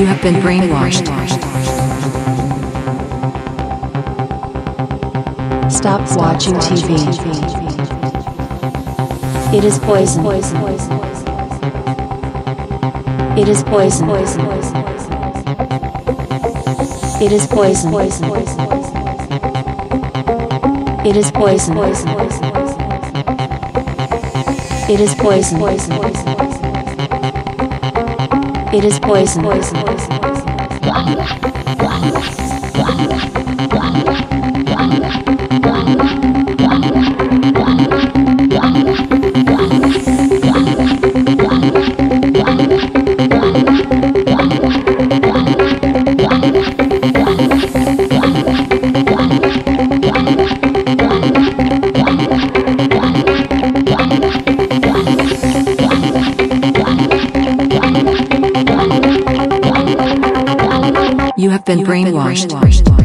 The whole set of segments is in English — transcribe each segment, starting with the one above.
You have been brainwashed. Stop watching TV. It is poison. It is poison. It is poison. It is poison. It is poison. It is poison. poison. poison. poison. Been brainwashed.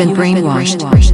Been brainwashed.